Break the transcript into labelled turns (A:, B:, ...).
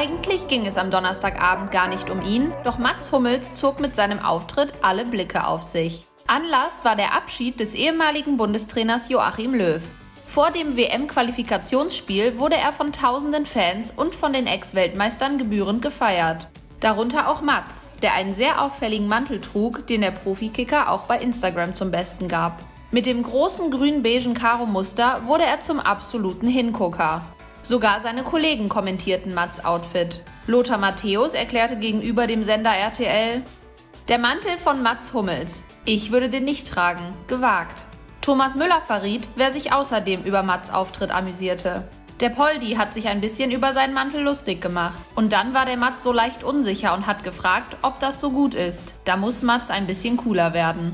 A: Eigentlich ging es am Donnerstagabend gar nicht um ihn, doch Mats Hummels zog mit seinem Auftritt alle Blicke auf sich. Anlass war der Abschied des ehemaligen Bundestrainers Joachim Löw. Vor dem WM-Qualifikationsspiel wurde er von tausenden Fans und von den Ex-Weltmeistern gebührend gefeiert. Darunter auch Mats, der einen sehr auffälligen Mantel trug, den der Profikicker auch bei Instagram zum Besten gab. Mit dem großen grün-beigen Karo-Muster wurde er zum absoluten Hingucker. Sogar seine Kollegen kommentierten Mats Outfit. Lothar Matthäus erklärte gegenüber dem Sender RTL, der Mantel von Mats Hummels. Ich würde den nicht tragen. Gewagt. Thomas Müller verriet, wer sich außerdem über Mats Auftritt amüsierte. Der Poldi hat sich ein bisschen über seinen Mantel lustig gemacht. Und dann war der Mats so leicht unsicher und hat gefragt, ob das so gut ist. Da muss Mats ein bisschen cooler werden.